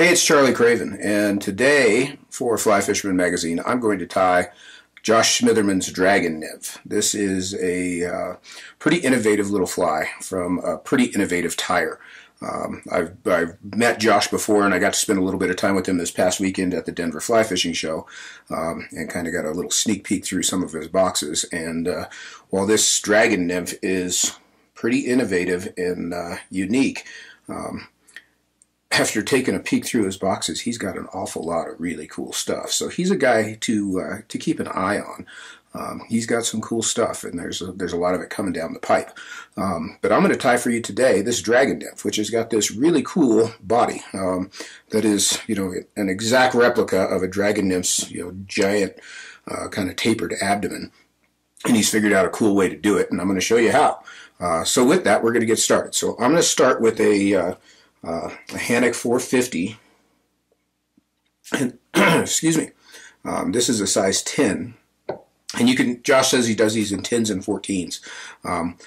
Hey, it's Charlie Craven, and today for Fly Fisherman Magazine, I'm going to tie Josh Smitherman's Draggin' Nymph. This is a uh, pretty innovative little fly from a pretty innovative tier. Um, I've, I've met Josh before, and I got to spend a little bit of time with him this past weekend at the Denver Fly Fishing Show, um, and kind of got a little sneak peek through some of his boxes. And uh, while this Draggin' Nymph is pretty innovative and uh, unique, um, after taking a peek through his boxes, he's got an awful lot of really cool stuff. So he's a guy to uh, to keep an eye on. Um, he's got some cool stuff, and there's a, there's a lot of it coming down the pipe. Um, but I'm going to tie for you today this Draggin' Nymph, which has got this really cool body um, that is, you know, an exact replica of a Dragon Nymph's, you know, giant uh, kind of tapered abdomen. And he's figured out a cool way to do it, and I'm going to show you how. Uh, so with that, we're going to get started. So I'm going to start with a uh, a Hanak 450. And, excuse me. Um, this is a size 10. And you can, Josh says he does these in 10s and 14s. Um,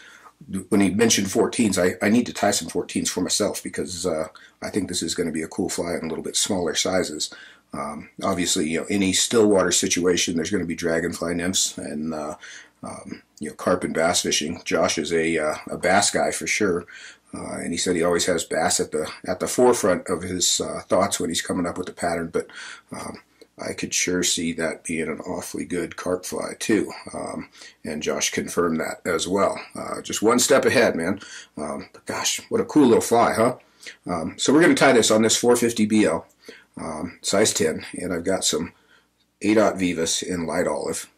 when he mentioned 14s, I, I need to tie some 14s for myself because uh, I think this is going to be a cool fly in a little bit smaller sizes. Um, obviously, you know, any still water situation, there's going to be dragonfly nymphs and uh, um, you know carp and bass fishing. Josh is a uh, a bass guy for sure, uh, and he said he always has bass at the at the forefront of his uh, thoughts when he's coming up with the pattern. But um, I could sure see that being an awfully good carp fly too, um, and Josh confirmed that as well. Uh, just one step ahead, man. Um, but gosh, what a cool little fly, huh? Um, so we're going to tie this on this 450 BL, um, size 10, and I've got some 8-aught Veevus in light olive.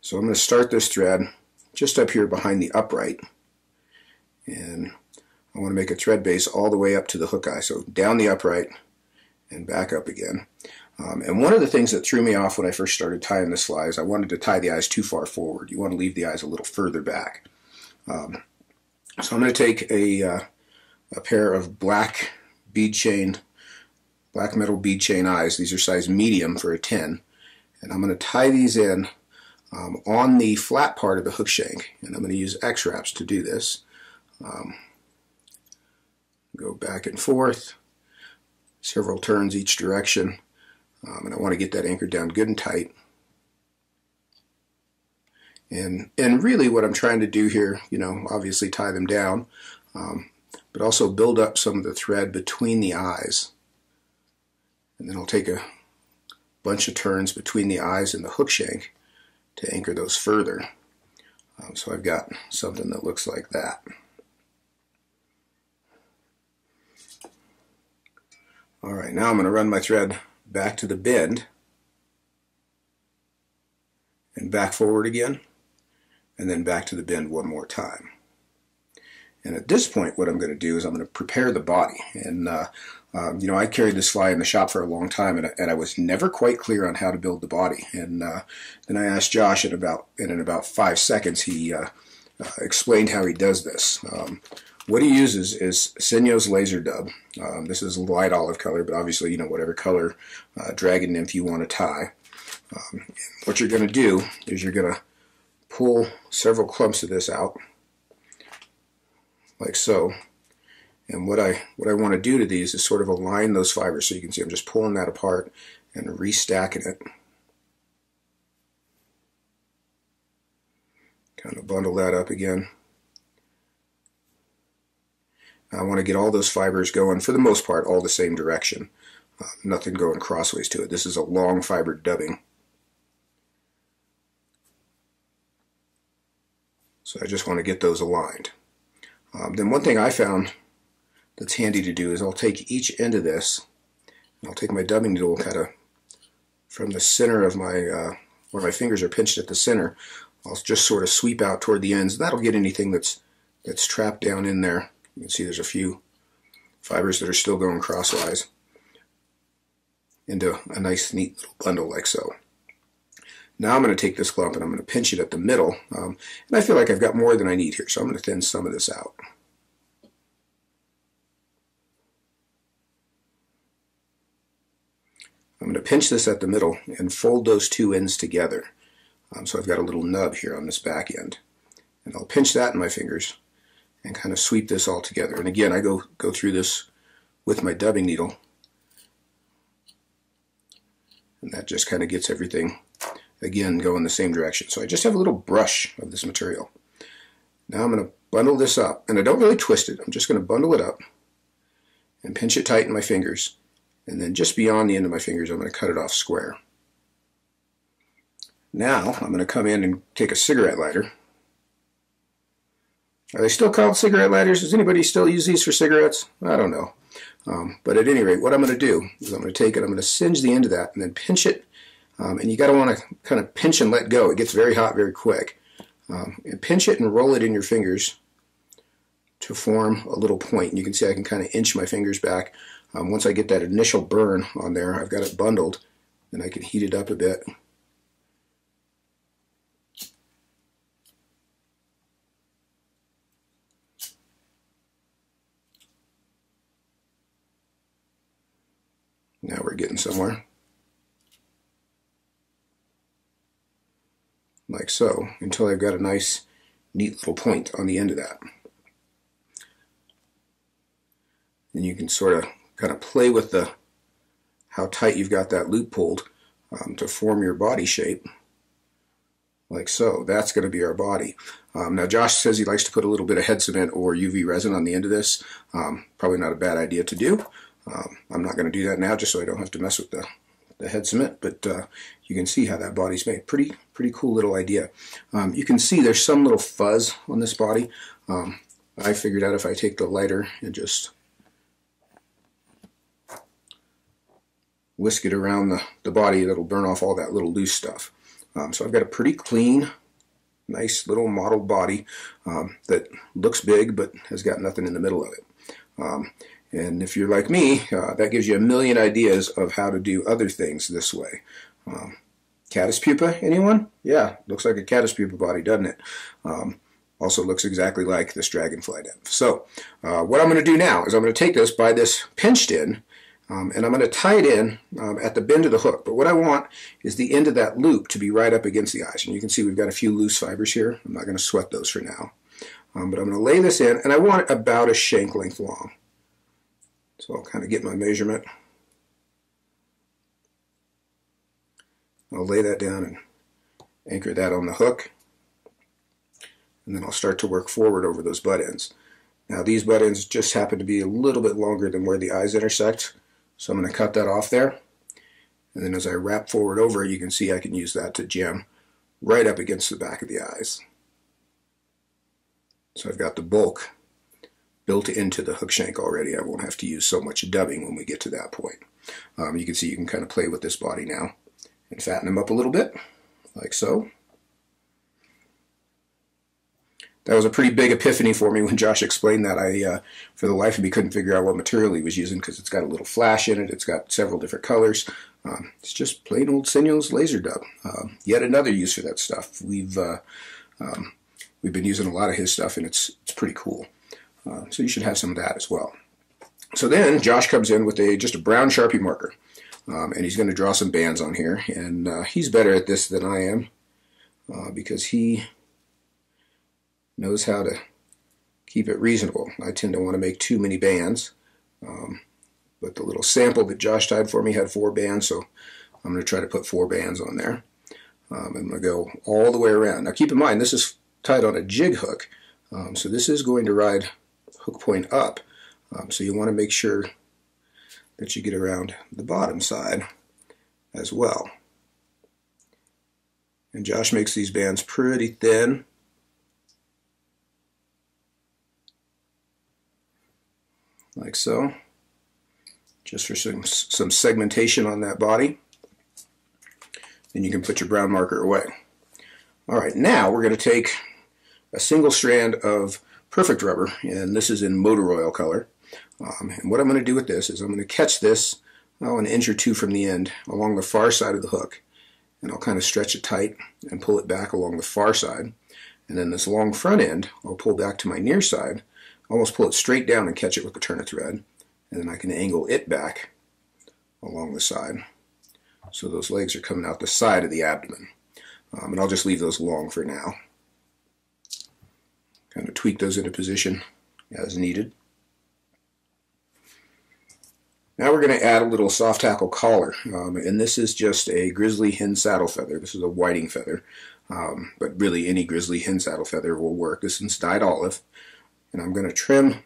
So I'm going to start this thread just up here behind the upright, and I want to make a thread base all the way up to the hook eye. So down the upright and back up again. Um, and one of the things that threw me off when I first started tying this fly is I wanted to tie the eyes too far forward. You want to leave the eyes a little further back. Um, so I'm going to take a, uh, a pair of black bead chain, black metal bead chain eyes. These are size medium for a 10. And I'm going to tie these in um, on the flat part of the hook shank. And I'm going to use X-Wraps to do this. Go back and forth, several turns each direction. Um, and I want to get that anchor down good and tight. And, and really what I'm trying to do here, you know, obviously tie them down, um, but also build up some of the thread between the eyes. And then I'll take a bunch of turns between the eyes and the hook shank to anchor those further. Um, so I've got something that looks like that. All right, now I'm going to run my thread back to the bend and back forward again and then back to the bend one more time. And at this point, what I'm going to do is I'm going to prepare the body. And, uh, um, you know, I carried this fly in the shop for a long time, and, and I was never quite clear on how to build the body. And uh, then I asked Josh, in about, and in about five seconds, he uh, uh explained how he does this. Um, what he uses is Senyo's Laser Dub. Um, this is light olive color, but obviously, you know, whatever color uh, dragon nymph you want to tie. Um, what you're going to do is you're going to pull several clumps of this out, like so. And what I what I want to do to these is sort of align those fibers. So you can see I'm just pulling that apart and restacking it. Kind of bundle that up again. I want to get all those fibers going, for the most part, all the same direction. Uh, nothing going crossways to it. This is a long fibered dubbing. So I just want to get those aligned. Um, then one thing I found that's handy to do is I'll take each end of this, I'll take my dubbing needle kind of from the center of my, uh, where my fingers are pinched at the center, I'll just sort of sweep out toward the ends. That'll get anything that's that's trapped down in there you can see there's a few fibers that are still going crosswise into a nice neat little bundle like so. Now I'm going to take this clump and I'm going to pinch it at the middle. Um, and I feel like I've got more than I need here, so I'm going to thin some of this out. I'm going to pinch this at the middle and fold those two ends together. Um, so I've got a little nub here on this back end. And I'll pinch that in my fingers and kind of sweep this all together. And again, I go, go through this with my dubbing needle And that just kind of gets everything, again, going the same direction. So I just have a little brush of this material. Now I'm going to bundle this up. And I don't really twist it. I'm just going to bundle it up and pinch it tight in my fingers. And then just beyond the end of my fingers, I'm going to cut it off square. Now I'm going to come in and take a cigarette lighter. Are they still called cigarette lighters? Does anybody still use these for cigarettes? I don't know. Um, but at any rate, what I'm going to do is I'm going to take it, I'm going to singe the end of that and then pinch it. Um, and you got to want to kind of pinch and let go. It gets very hot very quick. Um, and pinch it and roll it in your fingers to form a little point. And you can see I can kind of inch my fingers back. Um, once I get that initial burn on there, I've got it bundled, and I can heat it up a bit. Now we're getting somewhere. Like so, until I've got a nice, neat little point on the end of that. And you can sort of kind of play with the how tight you've got that loop pulled um, to form your body shape like so. That's going to be our body. Um, now Josh says he likes to put a little bit of head cement or UV resin on the end of this. Um, probably not a bad idea to do. Um, I'm not going to do that now just so I don't have to mess with the, the head cement, but uh, you can see how that body's made. Pretty, pretty cool little idea. Um, you can see there's some little fuzz on this body. Um, I figured out if I take the lighter and just whisk it around the, the body, that'll burn off all that little loose stuff. Um, so I've got a pretty clean, nice little modeled body um, that looks big but has got nothing in the middle of it. Um, and if you're like me, uh, that gives you a million ideas of how to do other things this way. Um, caddis pupa, anyone? Yeah, looks like a caddis pupa body, doesn't it? Um, also looks exactly like this dragonfly nymph. So uh, what I'm going to do now is I'm going to take this by this pinched in, um, and I'm going to tie it in um, at the bend of the hook. But what I want is the end of that loop to be right up against the eyes. And you can see we've got a few loose fibers here. I'm not going to sweat those for now. Um, but I'm going to lay this in, and I want it about a shank length long. So I'll kind of get my measurement. I'll lay that down and anchor that on the hook. And then I'll start to work forward over those butt ends. Now these butt ends just happen to be a little bit longer than where the eyes intersect. So I'm going to cut that off there. And then as I wrap forward over it, you can see I can use that to jam right up against the back of the eyes. So I've got the bulk built into the hook shank already. I won't have to use so much dubbing when we get to that point. Um, you can see you can kind of play with this body now and fatten him up a little bit, like so. That was a pretty big epiphany for me when Josh explained that. I, uh, for the life of me, couldn't figure out what material he was using because it's got a little flash in it. It's got several different colors. Um, it's just plain old Senyo's laser dub. Uh, yet another use for that stuff. We've uh, um, we've been using a lot of his stuff, and it's it's pretty cool. Uh, so you should have some of that as well. So then Josh comes in with a just a brown Sharpie marker. Um, and he's going to draw some bands on here. And uh, he's better at this than I am uh, because he knows how to keep it reasonable. I tend to want to make too many bands. Um, but the little sample that Josh tied for me had four bands, so I'm going to try to put four bands on there. Um, I'm going to go all the way around. Now keep in mind, this is tied on a jig hook, um, so this is going to ride hook point up. Um, so you want to make sure that you get around the bottom side as well. And Josh makes these bands pretty thin. Like so. Just for some, some segmentation on that body. Then you can put your brown marker away. Alright, now we're going to take a single strand of perfect rubber, and this is in motor oil color. Um, and what I'm going to do with this is I'm going to catch this oh, an inch or two from the end along the far side of the hook. And I'll kind of stretch it tight and pull it back along the far side. And then this long front end, I'll pull back to my near side, almost pull it straight down and catch it with the turner thread. And then I can angle it back along the side. So those legs are coming out the side of the abdomen. Um, and I'll just leave those long for now kind of tweak those into position as needed. Now we're going to add a little soft tackle collar, um, and this is just a grizzly hen saddle feather. This is a whiting feather, um, but really any grizzly hen saddle feather will work. This is dyed olive, and I'm going to trim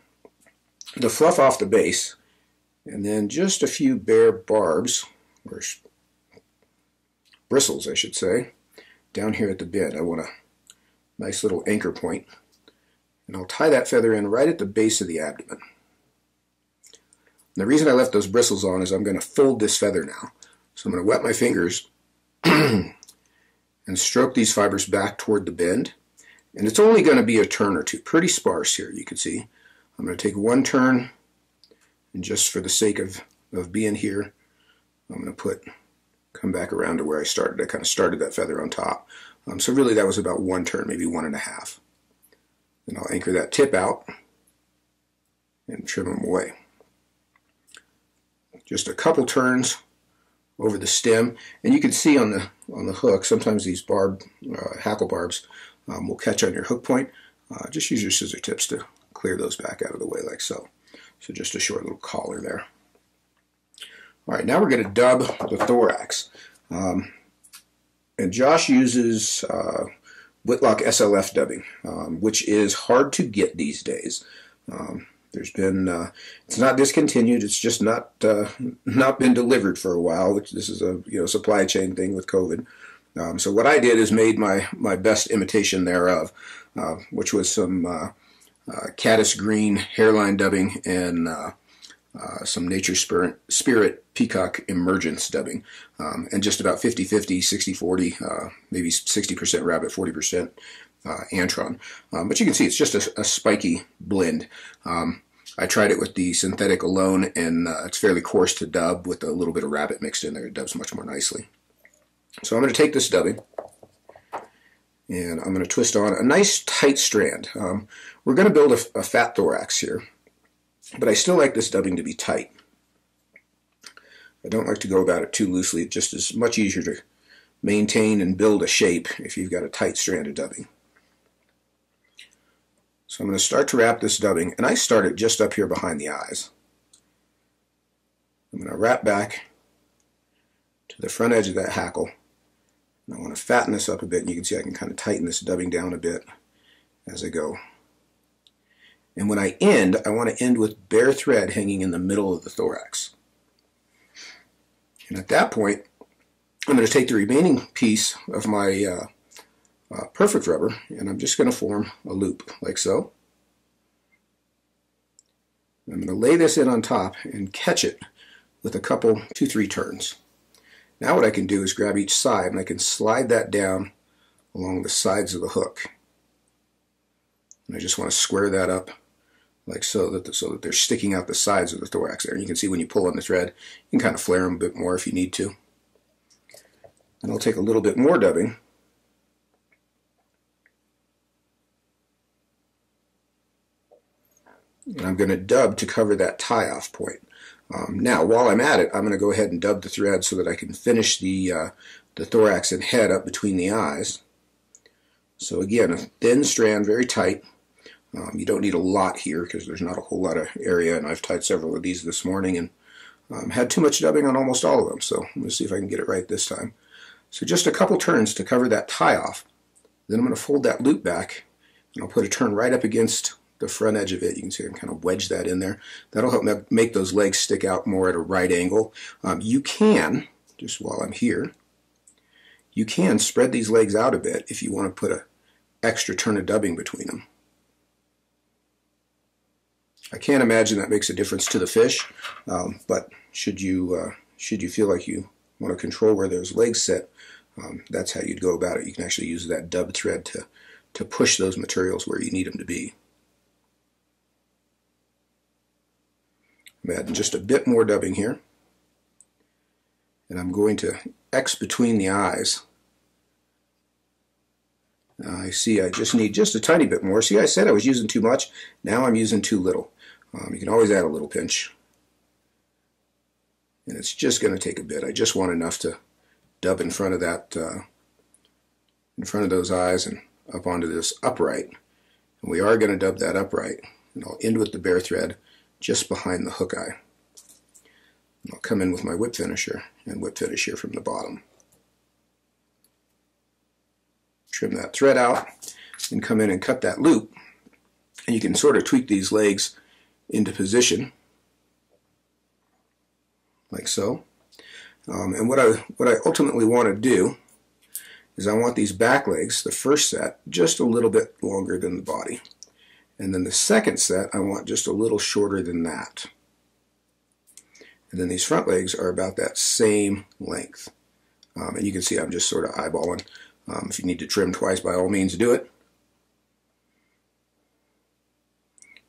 the fluff off the base, and then just a few bare barbs, or bristles I should say, down here at the bend. I want a nice little anchor point, and I'll tie that feather in right at the base of the abdomen the reason I left those bristles on is I'm going to fold this feather now. So I'm going to wet my fingers and stroke these fibers back toward the bend. And it's only going to be a turn or two, pretty sparse here, you can see. I'm going to take one turn, and just for the sake of, of being here, I'm going to put, come back around to where I started. I kind of started that feather on top. Um, so really that was about one turn, maybe one and a half. Then I'll anchor that tip out and trim them away. Just a couple turns over the stem and you can see on the on the hook sometimes these barb uh, hackle barbs um, will catch on your hook point. Uh, just use your scissor tips to clear those back out of the way like so. So just a short little collar there. All right now we're going to dub the thorax. Um, and Josh uses uh, Whitlock SLF dubbing um, which is hard to get these days um, there's been uh, it's not discontinued. It's just not uh, not been delivered for a while. Which this is a you know supply chain thing with COVID. Um, so what I did is made my my best imitation thereof, uh, which was some uh, uh, caddis green Hareline dubbing and uh, some nature spirit, spirit peacock emergence dubbing, um, and just about 50-50, 60-40, maybe 60% rabbit, 40% uh, Antron. Um, but you can see it's just a, a spiky blend. Um, I tried it with the synthetic alone, and uh, it's fairly coarse to dub with a little bit of rabbit mixed in there. It dubs much more nicely. So I'm going to take this dubbing, and I'm going to twist on a nice tight strand. Um, we're going to build a, a fat thorax here, but I still like this dubbing to be tight. I don't like to go about it too loosely. It just is much easier to maintain and build a shape if you've got a tight strand of dubbing. So I'm going to start to wrap this dubbing, and I start it just up here behind the eyes. I'm going to wrap back to the front edge of that hackle. And I want to fatten this up a bit, and you can see I can kind of tighten this dubbing down a bit as I go. And when I end, I want to end with bare thread hanging in the middle of the thorax. And at that point, I'm going to take the remaining piece of my uh, uh, perfect rubber and I'm just going to form a loop like so. I'm going to lay this in on top and catch it with a couple, two, three turns. Now what I can do is grab each side and I can slide that down along the sides of the hook. And I just want to square that up like so that the, so that they're sticking out the sides of the thorax there. And you can see when you pull on the thread, you can kind of flare them a bit more if you need to. And I'll take a little bit more dubbing and I'm going to dub to cover that tie-off point. Um, now, while I'm at it, I'm going to go ahead and dub the thread so that I can finish the, uh, the thorax and head up between the eyes. So again, a thin strand, very tight. Um, you don't need a lot here because there's not a whole lot of area, and I've tied several of these this morning and um, had too much dubbing on almost all of them, so let's see if I can get it right this time. So just a couple turns to cover that tie off. Then I'm going to fold that loop back, and I'll put a turn right up against the front edge of it. You can see I can kind of wedge that in there. That'll help make those legs stick out more at a right angle. Um, you can, just while I'm here, you can spread these legs out a bit if you want to put an extra turn of dubbing between them. I can't imagine that makes a difference to the fish, um, but should you uh, should you feel like you want to control where those legs sit, um, that's how you'd go about it. You can actually use that dub thread to to push those materials where you need them to be. I'm adding just a bit more dubbing here. And I'm going to X between the eyes. I see I just need just a tiny bit more. See, I said I was using too much. Now I'm using too little. Um, you can always add a little pinch. And it's just going to take a bit. I just want enough to dub in front of that, uh, in front of those eyes and up onto this upright. And we are going to dub that upright. And I'll end with the bare thread just behind the hook eye. I'll come in with my whip finisher and whip finish here from the bottom. Trim that thread out and come in and cut that loop. And you can sort of tweak these legs into position like so. Um, and what I, what I ultimately want to do is I want these back legs, the first set, just a little bit longer than the body. And then the second set, I want just a little shorter than that. And then these front legs are about that same length. Um, and you can see I'm just sort of eyeballing. Um, if you need to trim twice, by all means do it.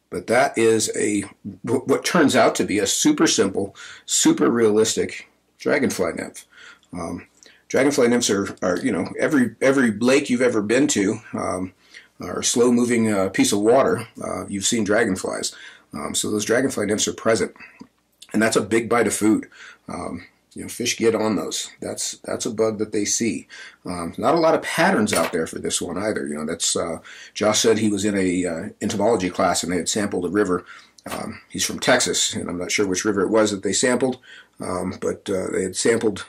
But that is a what turns out to be a super simple, super realistic dragonfly nymph. Um, dragonfly nymphs are, are, you know, every every lake you've ever been to, um, or slow moving uh, piece of water, uh, you've seen dragonflies. Um, so those dragonfly nymphs are present, and that's a big bite of food. Um, you know, fish get on those. That's that's a bug that they see. Um, not a lot of patterns out there for this one either. You know, that's uh, Josh said he was in a uh, entomology class and they had sampled a river. Um, he's from Texas, and I'm not sure which river it was that they sampled, um, but uh, they had sampled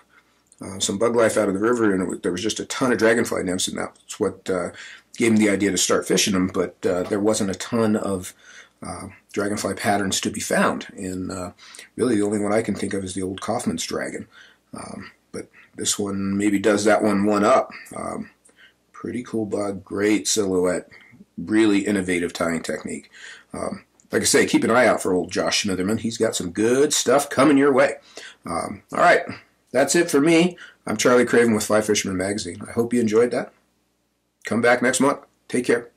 uh, some bug life out of the river, and there was just a ton of dragonfly nymphs, and that's what uh, gave him the idea to start fishing them. But uh, there wasn't a ton of uh, dragonfly patterns to be found. And uh, really, the only one I can think of is the old Kaufmann's dragon. Um, but this one maybe does that one one up. Um, pretty cool bug, great silhouette, really innovative tying technique. Um, like I say, keep an eye out for old Josh Smitherman. He's got some good stuff coming your way. Um, all right, that's it for me. I'm Charlie Craven with Fly Fisherman Magazine. I hope you enjoyed that. Come back next month. Take care.